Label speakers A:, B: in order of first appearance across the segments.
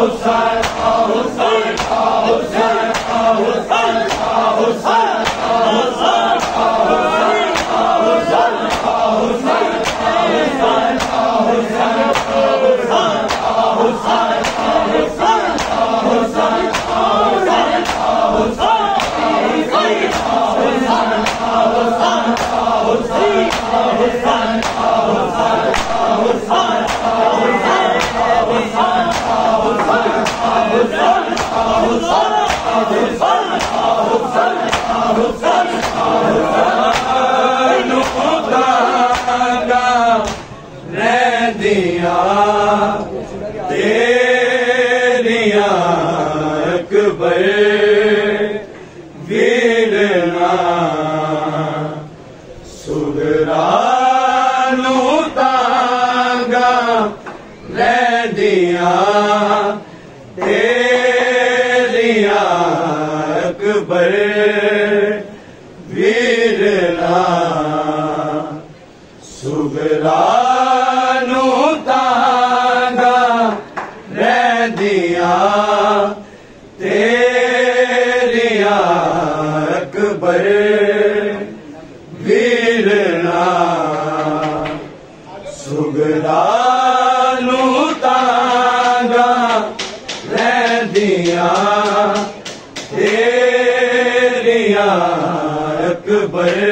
A: outside. Akbar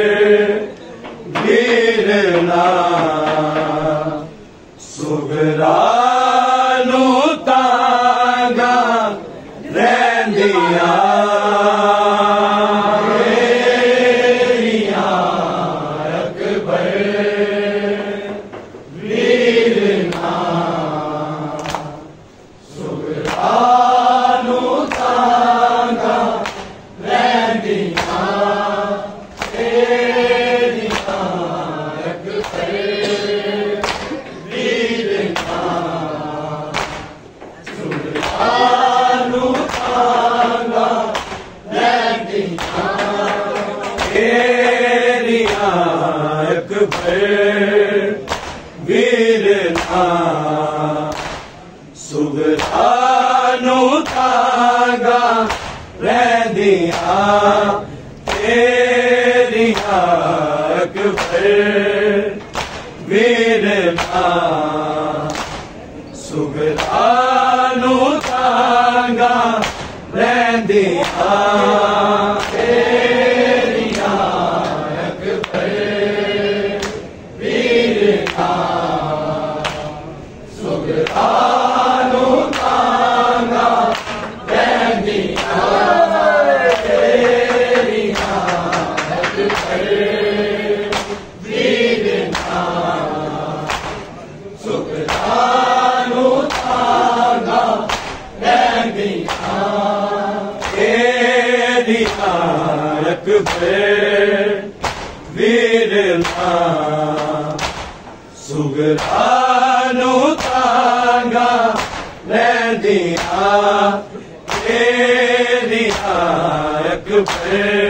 A: Amen. Ah, eh, the ah,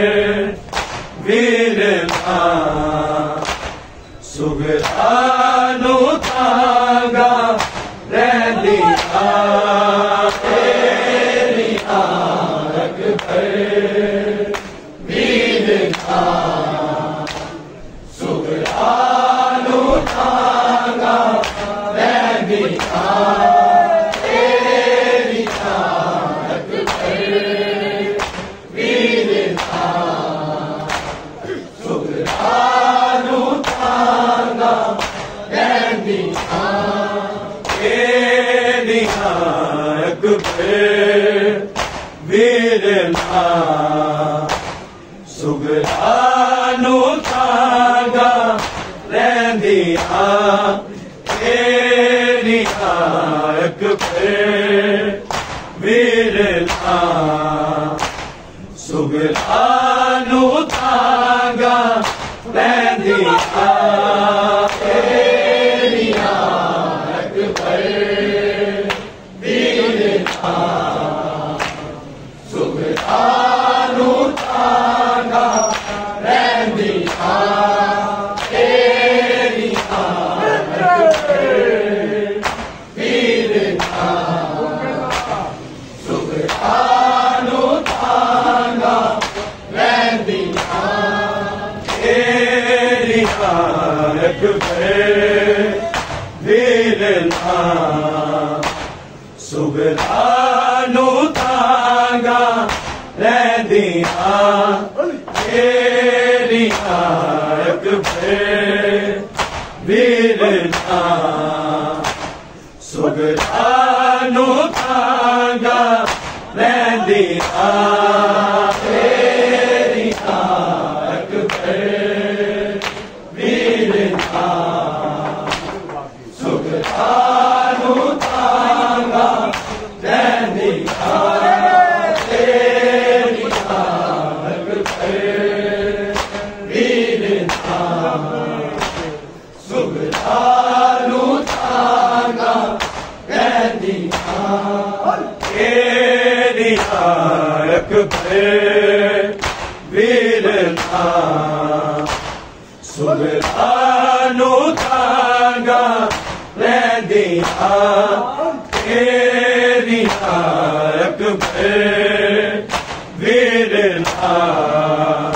A: ਨਾਇਕ ਭੇ ਵੀਰ ਨਾ ਸੁਗਰਾ ਨੂੰ ਤਾਂਗਾ ਰਹਿੰਦੀਆਂ ਤੇਰੀ ਸੁਗਤਾਂ ਨੂੰ ਤਾਂਗਾ ਲੈਂਦੀ ਆ सग आगा रेहारक भे वीर आगार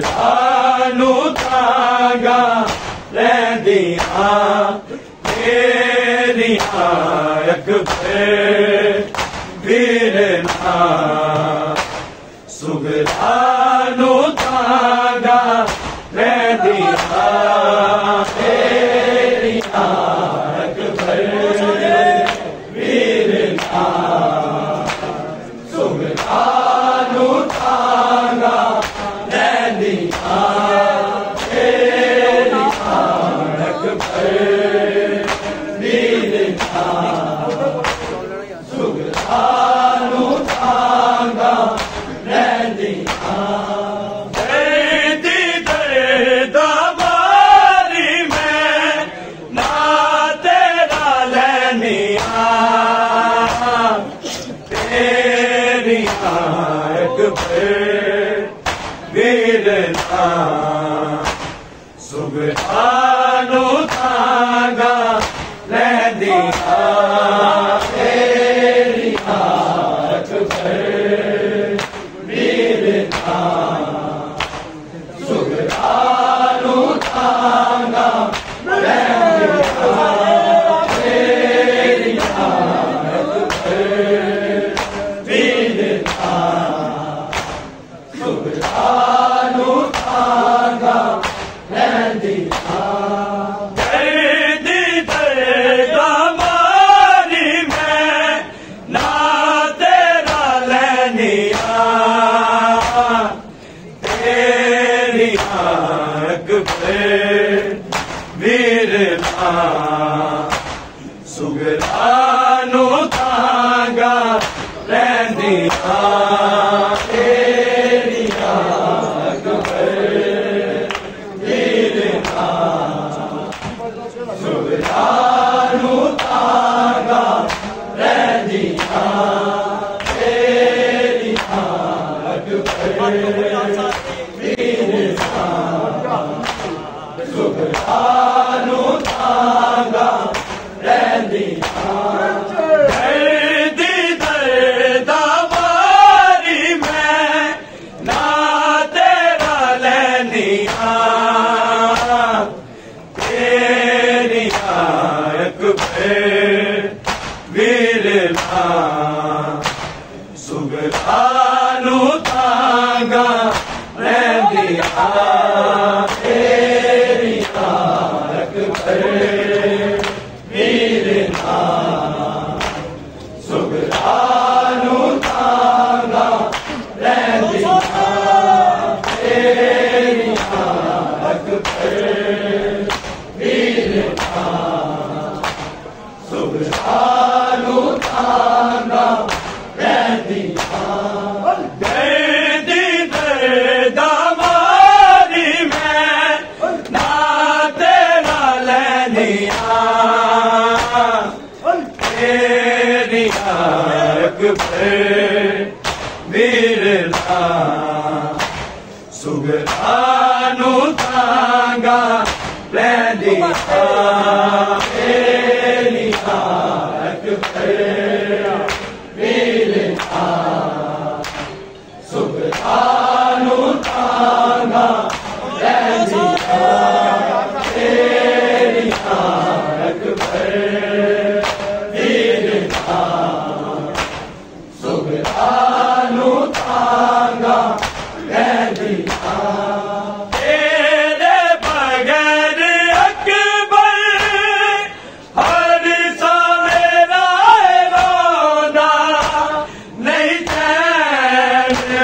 A: ਸਾਨੂੰ ਤਾਂਗਾ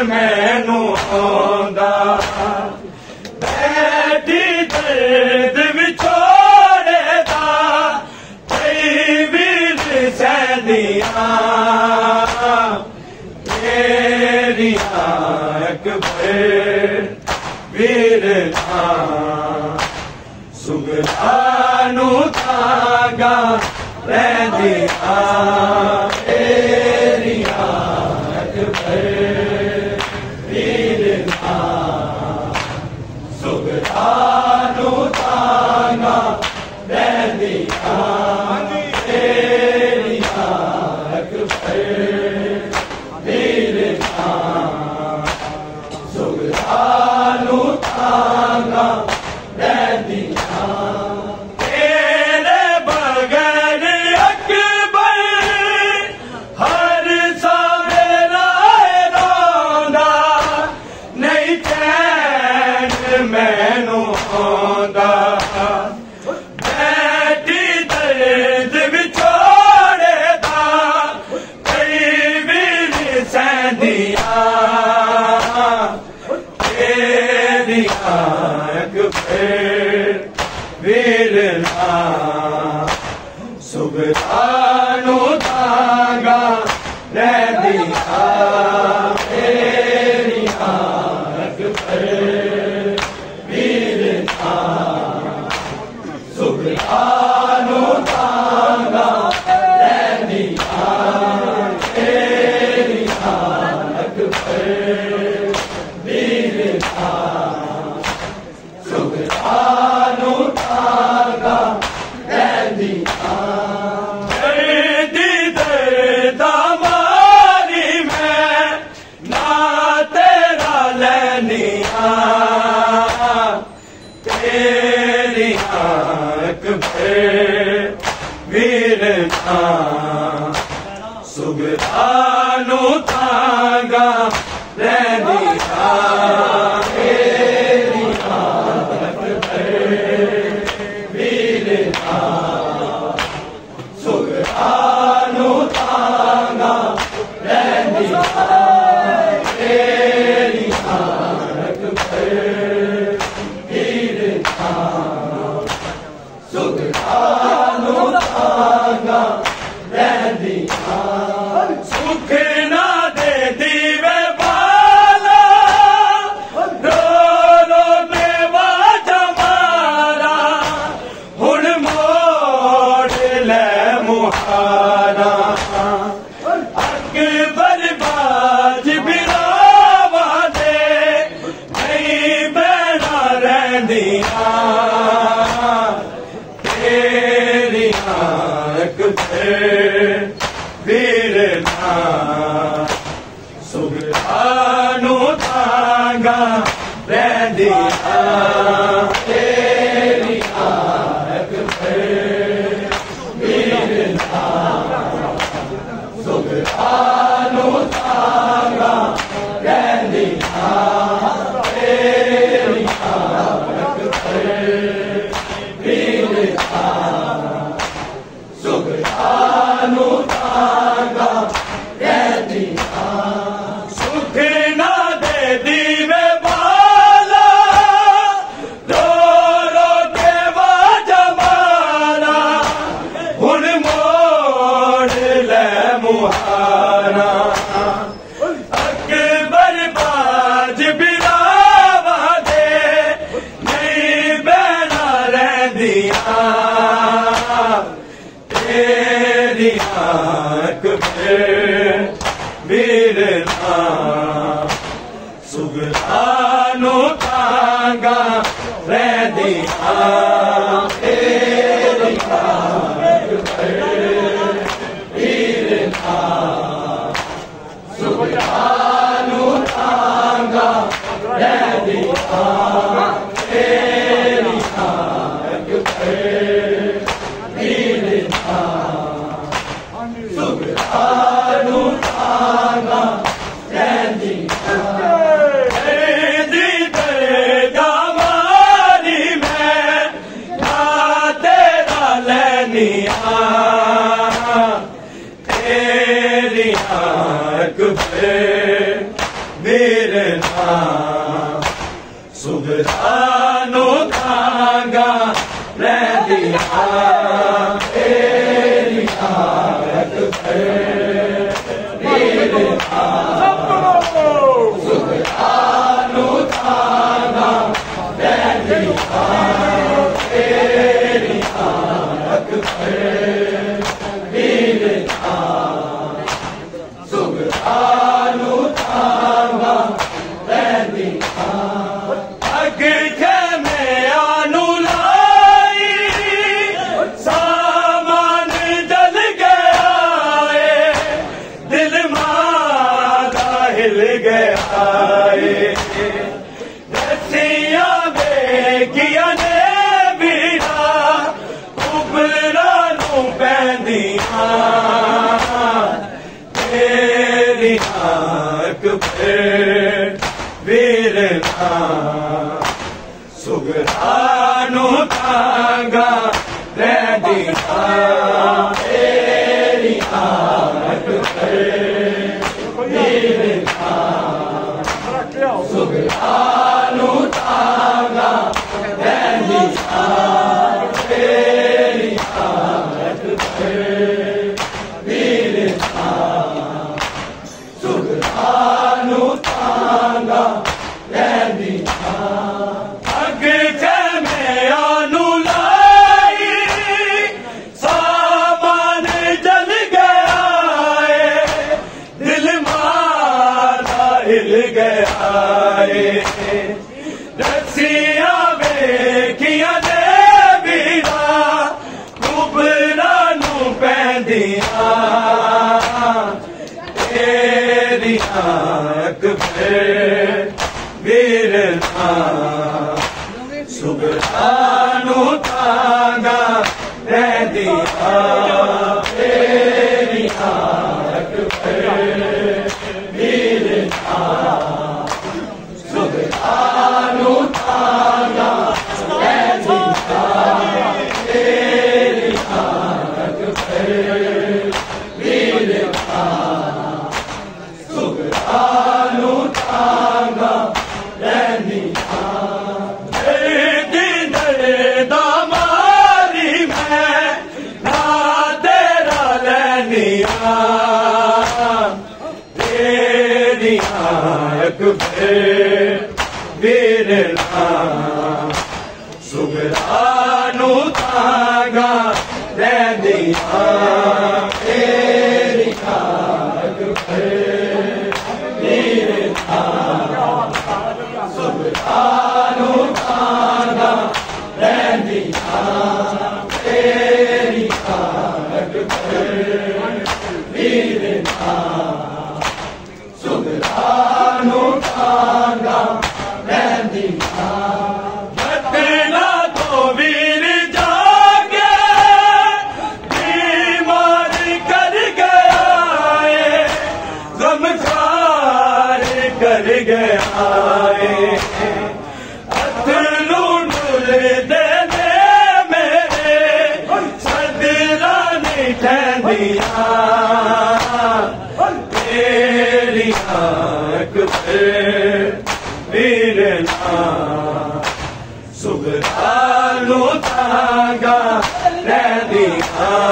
A: मैन सेदारे वीर भार सु Akbar, Mila, Subhan. Anut, Anut, Anut. سبحانك Ganga, Dandy, uh. 아.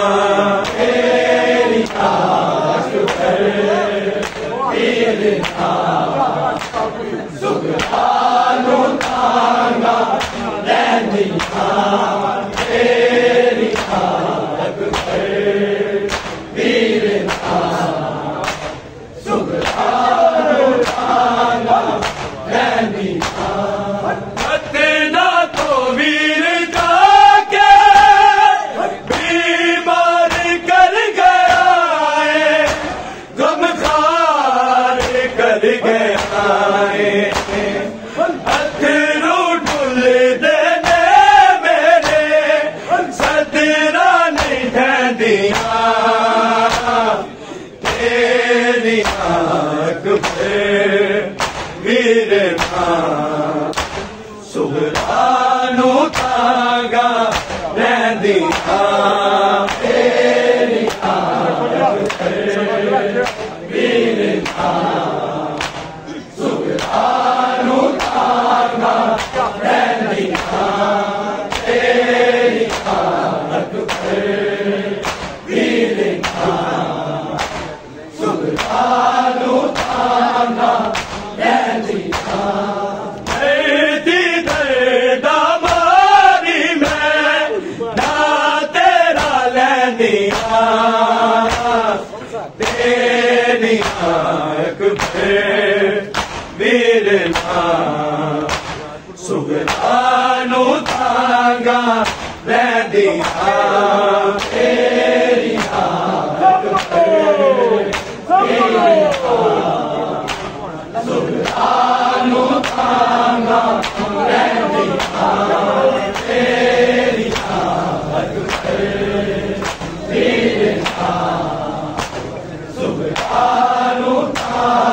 A: ਉੱਤੇ ਮਿਲਣਾ ਸੁਗਤਾ ਨੂੰ ਤਾਂਗਾ ਲੈਂਦੀ ਆ, ਤੇਰੀ ਹਾਕ ਤੇ ਸੁਗਤਾ ਨੂੰ ਤਾਂਗਾ ਲੈਂਦੀ ਆ, ਤੇਰੀ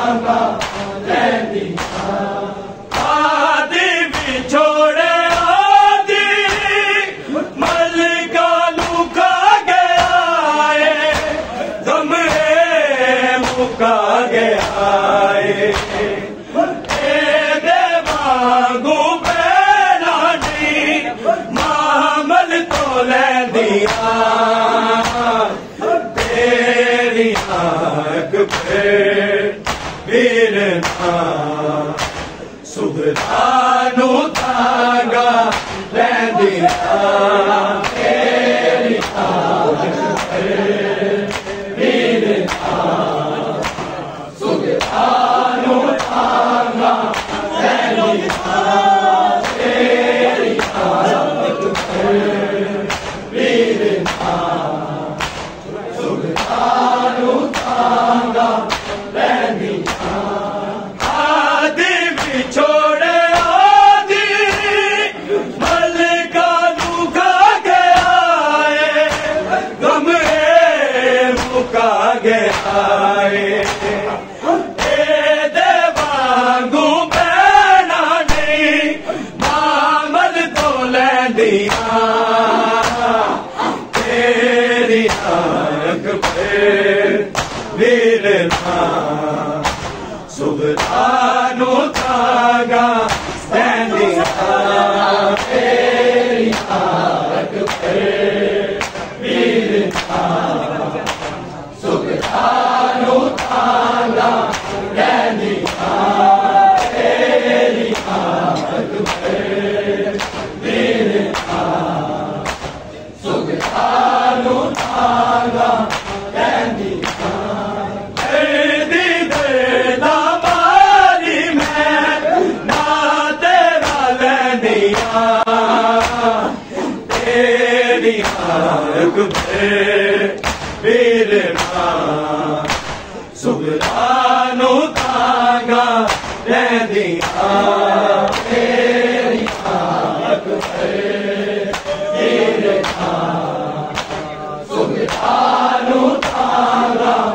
A: का ਨਿਹਾਰਕ ਭੇ ਮੇਰੇ ਮਾਂ ਸੁਗਰਾ ਨੂੰ ਤਾਂਗਾ ਰਹਿਦੀ ਆ ਤੇਰੀ ਆਖ ਭੇ ਮੇਰੇ ਮਾਂ ਸੁਗਰਾ ਨੂੰ ਤਾਂਗਾ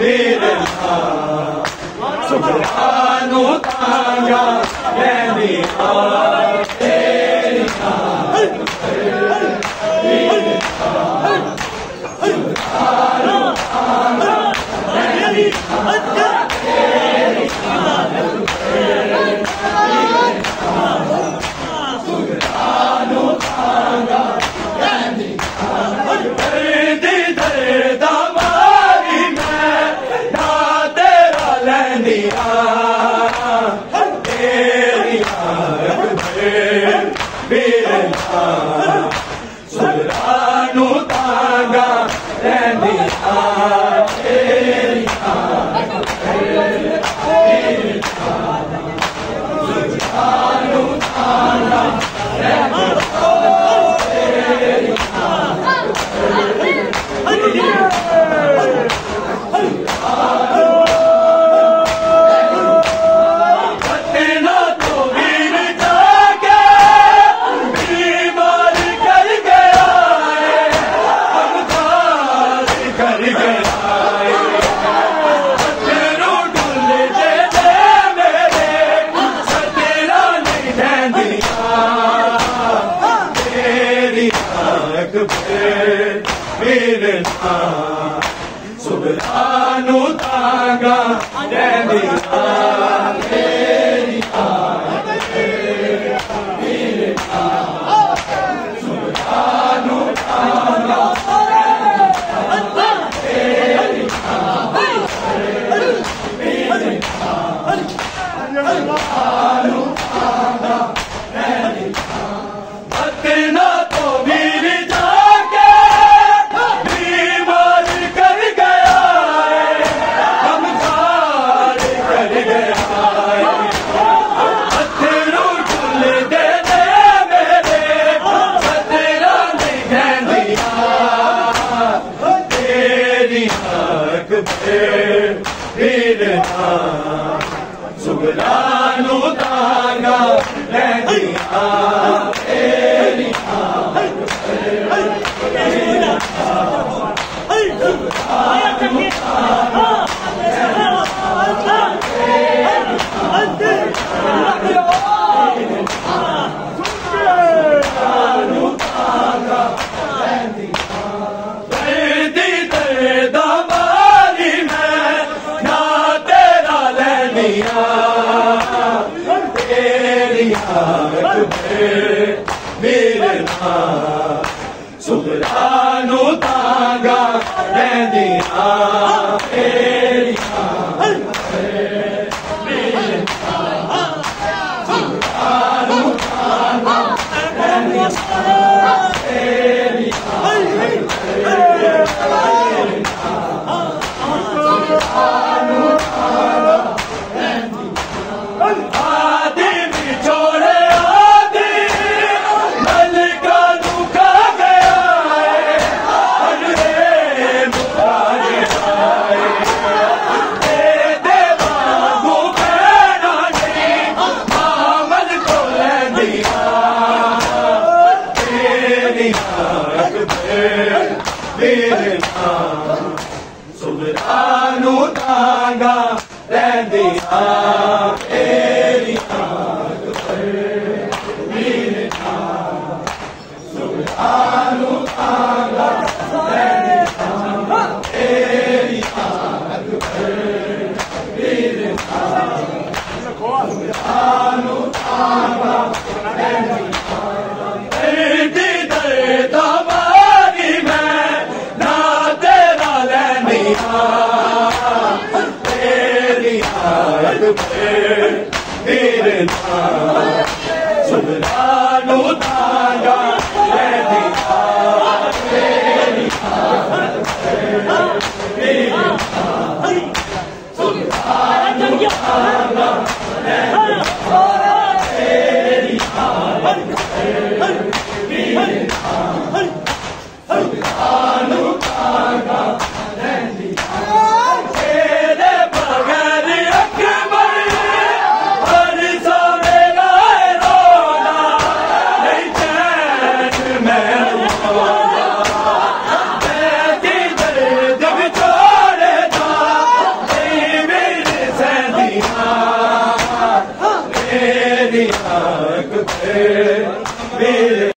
A: bir الحق سبحان تعالى ਨਾਲ ਸੁਭਰਾ ਨੂੰ ਤਾਂਗਾ ਰਹਿੰਦੀਆਂ は。